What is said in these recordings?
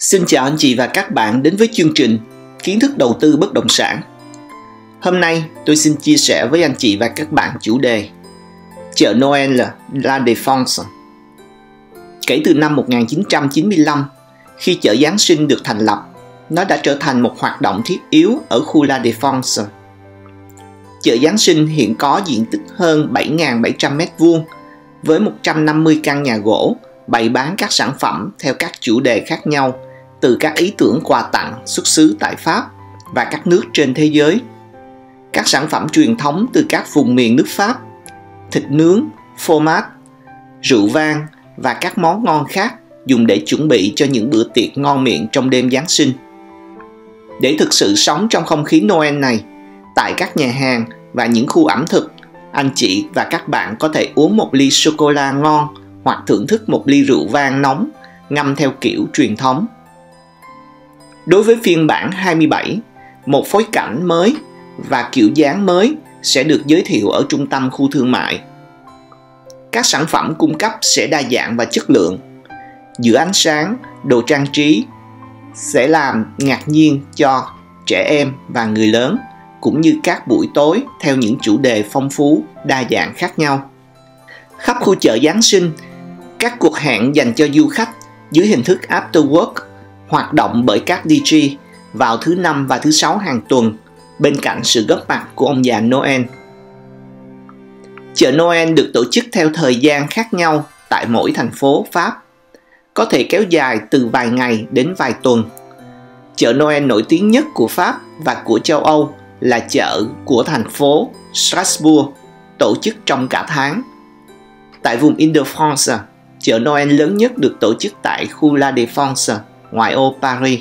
Xin chào anh chị và các bạn đến với chương trình Kiến thức đầu tư bất động sản. Hôm nay tôi xin chia sẻ với anh chị và các bạn chủ đề Chợ Noel La Défense. Kể từ năm 1995, khi chợ Giáng sinh được thành lập, nó đã trở thành một hoạt động thiết yếu ở khu La Défense. Chợ Giáng sinh hiện có diện tích hơn 7.700 m2 với 150 căn nhà gỗ bày bán các sản phẩm theo các chủ đề khác nhau – từ các ý tưởng quà tặng xuất xứ tại Pháp và các nước trên thế giới. Các sản phẩm truyền thống từ các vùng miền nước Pháp, thịt nướng, phô mát, rượu vang và các món ngon khác dùng để chuẩn bị cho những bữa tiệc ngon miệng trong đêm Giáng sinh. Để thực sự sống trong không khí Noel này, tại các nhà hàng và những khu ẩm thực, anh chị và các bạn có thể uống một ly sô-cô-la ngon hoặc thưởng thức một ly rượu vang nóng ngâm theo kiểu truyền thống. Đối với phiên bản 27, một phối cảnh mới và kiểu dáng mới sẽ được giới thiệu ở trung tâm khu thương mại. Các sản phẩm cung cấp sẽ đa dạng và chất lượng. Giữa ánh sáng, đồ trang trí sẽ làm ngạc nhiên cho trẻ em và người lớn cũng như các buổi tối theo những chủ đề phong phú, đa dạng khác nhau. Khắp khu chợ Giáng sinh, các cuộc hẹn dành cho du khách dưới hình thức after work hoạt động bởi các DJ vào thứ năm và thứ sáu hàng tuần bên cạnh sự góp mặt của ông già Noel. Chợ Noel được tổ chức theo thời gian khác nhau tại mỗi thành phố Pháp, có thể kéo dài từ vài ngày đến vài tuần. Chợ Noel nổi tiếng nhất của Pháp và của châu Âu là chợ của thành phố Strasbourg, tổ chức trong cả tháng. Tại vùng Ile-de-France, chợ Noel lớn nhất được tổ chức tại khu La Défense, ngoại ô Paris.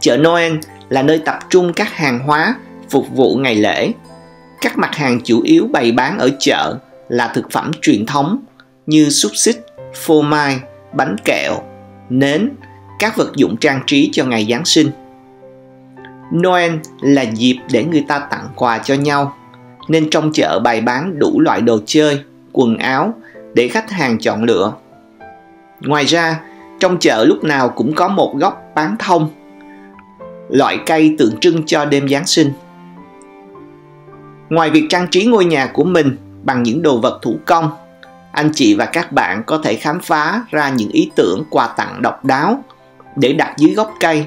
Chợ Noel là nơi tập trung các hàng hóa phục vụ ngày lễ. Các mặt hàng chủ yếu bày bán ở chợ là thực phẩm truyền thống như xúc xích, phô mai, bánh kẹo, nến, các vật dụng trang trí cho ngày Giáng sinh. Noel là dịp để người ta tặng quà cho nhau, nên trong chợ bày bán đủ loại đồ chơi, quần áo để khách hàng chọn lựa. Ngoài ra, trong chợ lúc nào cũng có một góc bán thông, loại cây tượng trưng cho đêm Giáng sinh. Ngoài việc trang trí ngôi nhà của mình bằng những đồ vật thủ công, anh chị và các bạn có thể khám phá ra những ý tưởng quà tặng độc đáo để đặt dưới gốc cây,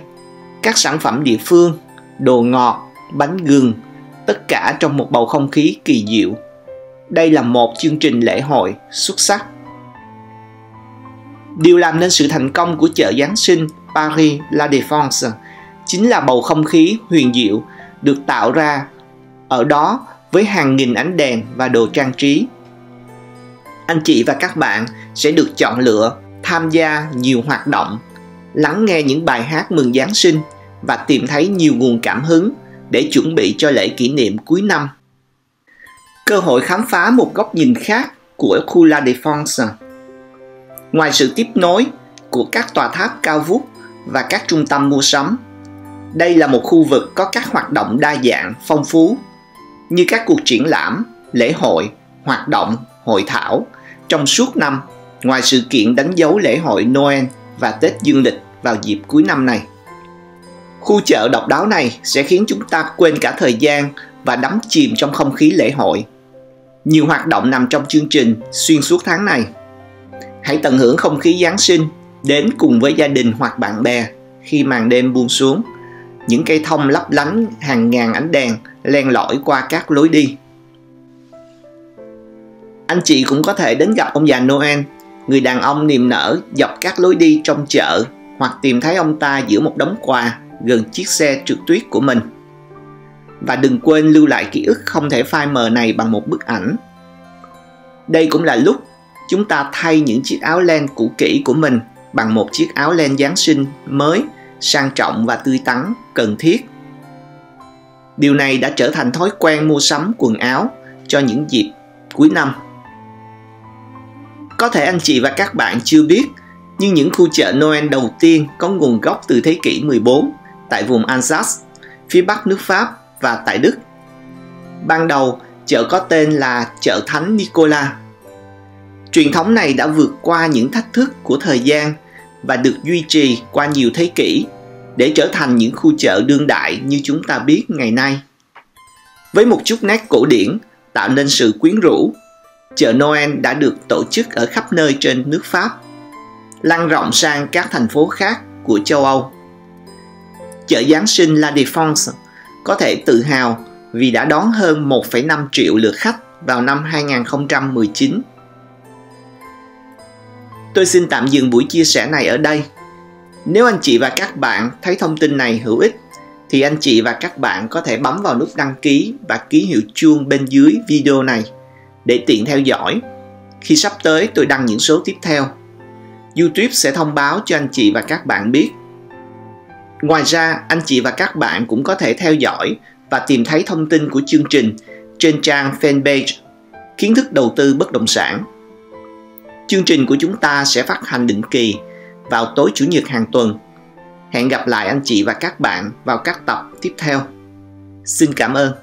các sản phẩm địa phương, đồ ngọt, bánh gừng, tất cả trong một bầu không khí kỳ diệu. Đây là một chương trình lễ hội xuất sắc Điều làm nên sự thành công của chợ Giáng sinh Paris La Défense chính là bầu không khí huyền diệu được tạo ra ở đó với hàng nghìn ánh đèn và đồ trang trí. Anh chị và các bạn sẽ được chọn lựa tham gia nhiều hoạt động, lắng nghe những bài hát mừng Giáng sinh và tìm thấy nhiều nguồn cảm hứng để chuẩn bị cho lễ kỷ niệm cuối năm. Cơ hội khám phá một góc nhìn khác của khu La Défense Ngoài sự tiếp nối của các tòa tháp cao vút và các trung tâm mua sắm, đây là một khu vực có các hoạt động đa dạng, phong phú như các cuộc triển lãm, lễ hội, hoạt động, hội thảo trong suốt năm ngoài sự kiện đánh dấu lễ hội Noel và Tết Dương lịch vào dịp cuối năm này. Khu chợ độc đáo này sẽ khiến chúng ta quên cả thời gian và đắm chìm trong không khí lễ hội. Nhiều hoạt động nằm trong chương trình xuyên suốt tháng này Hãy tận hưởng không khí Giáng sinh đến cùng với gia đình hoặc bạn bè khi màn đêm buông xuống. Những cây thông lấp lánh hàng ngàn ánh đèn len lỏi qua các lối đi. Anh chị cũng có thể đến gặp ông già Noel, người đàn ông niềm nở dọc các lối đi trong chợ hoặc tìm thấy ông ta giữa một đống quà gần chiếc xe trượt tuyết của mình. Và đừng quên lưu lại ký ức không thể phai mờ này bằng một bức ảnh. Đây cũng là lúc chúng ta thay những chiếc áo len cũ kỹ của mình bằng một chiếc áo len Giáng sinh mới, sang trọng và tươi tắn, cần thiết. Điều này đã trở thành thói quen mua sắm quần áo cho những dịp cuối năm. Có thể anh chị và các bạn chưa biết, nhưng những khu chợ Noel đầu tiên có nguồn gốc từ thế kỷ 14 tại vùng Alsace, phía bắc nước Pháp và tại Đức. Ban đầu, chợ có tên là chợ Thánh Nicola Truyền thống này đã vượt qua những thách thức của thời gian và được duy trì qua nhiều thế kỷ để trở thành những khu chợ đương đại như chúng ta biết ngày nay. Với một chút nét cổ điển tạo nên sự quyến rũ, chợ Noel đã được tổ chức ở khắp nơi trên nước Pháp, lan rộng sang các thành phố khác của châu Âu. Chợ Giáng sinh La Défense có thể tự hào vì đã đón hơn 1,5 triệu lượt khách vào năm 2019. Tôi xin tạm dừng buổi chia sẻ này ở đây. Nếu anh chị và các bạn thấy thông tin này hữu ích thì anh chị và các bạn có thể bấm vào nút đăng ký và ký hiệu chuông bên dưới video này để tiện theo dõi. Khi sắp tới tôi đăng những số tiếp theo, YouTube sẽ thông báo cho anh chị và các bạn biết. Ngoài ra, anh chị và các bạn cũng có thể theo dõi và tìm thấy thông tin của chương trình trên trang fanpage Kiến thức đầu tư bất động sản. Chương trình của chúng ta sẽ phát hành định kỳ vào tối chủ nhật hàng tuần. Hẹn gặp lại anh chị và các bạn vào các tập tiếp theo. Xin cảm ơn.